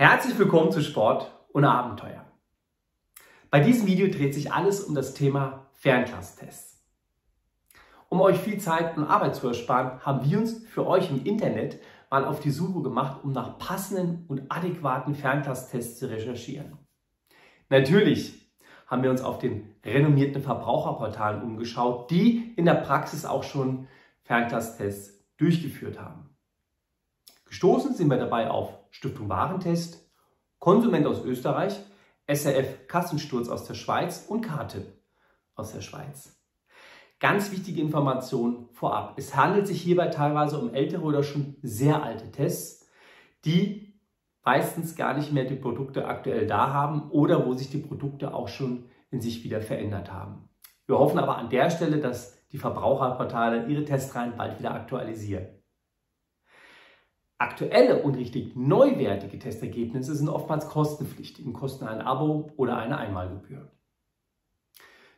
Herzlich willkommen zu Sport und Abenteuer. Bei diesem Video dreht sich alles um das Thema Fernklasstests. Um euch viel Zeit und Arbeit zu ersparen, haben wir uns für euch im Internet mal auf die Suche gemacht, um nach passenden und adäquaten Fernklasstests zu recherchieren. Natürlich haben wir uns auf den renommierten Verbraucherportalen umgeschaut, die in der Praxis auch schon Fernklasstests durchgeführt haben. Gestoßen sind wir dabei auf Stiftung Warentest, Konsument aus Österreich, SRF Kassensturz aus der Schweiz und Karte aus der Schweiz. Ganz wichtige Information vorab. Es handelt sich hierbei teilweise um ältere oder schon sehr alte Tests, die meistens gar nicht mehr die Produkte aktuell da haben oder wo sich die Produkte auch schon in sich wieder verändert haben. Wir hoffen aber an der Stelle, dass die Verbraucherportale ihre Testreihen bald wieder aktualisieren. Aktuelle und richtig neuwertige Testergebnisse sind oftmals kostenpflichtig und kosten ein Abo oder eine Einmalgebühr.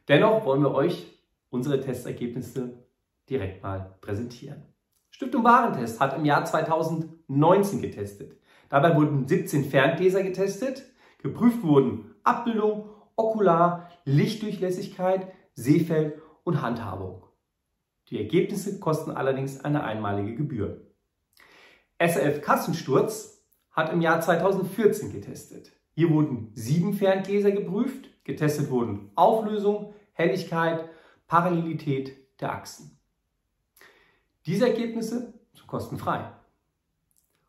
Dennoch wollen wir euch unsere Testergebnisse direkt mal präsentieren. Stiftung Warentest hat im Jahr 2019 getestet. Dabei wurden 17 Ferngläser getestet. Geprüft wurden Abbildung, Okular, Lichtdurchlässigkeit, Sehfeld und Handhabung. Die Ergebnisse kosten allerdings eine einmalige Gebühr. SRF Kassensturz hat im Jahr 2014 getestet. Hier wurden sieben Ferngläser geprüft. Getestet wurden Auflösung, Helligkeit, Parallelität der Achsen. Diese Ergebnisse sind kostenfrei.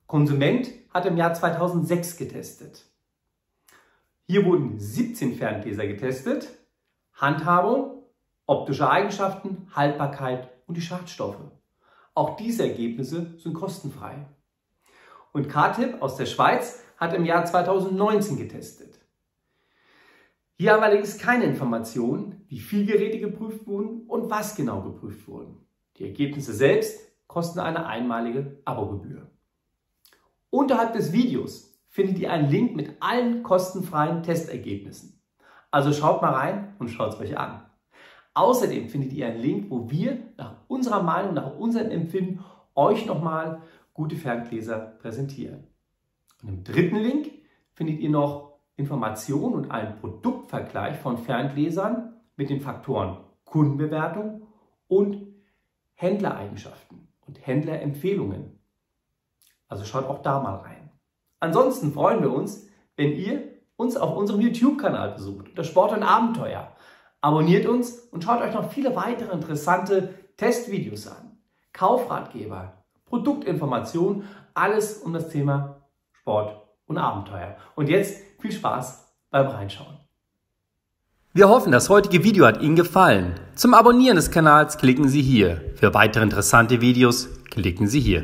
Konsument hat im Jahr 2006 getestet. Hier wurden 17 Ferngläser getestet. Handhabung, optische Eigenschaften, Haltbarkeit und die Schadstoffe. Auch diese Ergebnisse sind kostenfrei. Und KTIP aus der Schweiz hat im Jahr 2019 getestet. Hier haben wir allerdings keine Informationen, wie viele Geräte geprüft wurden und was genau geprüft wurden. Die Ergebnisse selbst kosten eine einmalige Abogebühr. Unterhalb des Videos findet ihr einen Link mit allen kostenfreien Testergebnissen. Also schaut mal rein und schaut es euch an. Außerdem findet ihr einen Link, wo wir nach unserer Meinung, nach unserem Empfinden euch nochmal gute Ferngläser präsentieren. Und im dritten Link findet ihr noch Informationen und einen Produktvergleich von Ferngläsern mit den Faktoren Kundenbewertung und Händlereigenschaften und Händlerempfehlungen. Also schaut auch da mal rein. Ansonsten freuen wir uns, wenn ihr uns auf unserem YouTube-Kanal besucht, unter Sport und Abenteuer. Abonniert uns und schaut euch noch viele weitere interessante Testvideos an. Kaufratgeber, Produktinformation, alles um das Thema Sport und Abenteuer. Und jetzt viel Spaß beim Reinschauen. Wir hoffen, das heutige Video hat Ihnen gefallen. Zum Abonnieren des Kanals klicken Sie hier. Für weitere interessante Videos klicken Sie hier.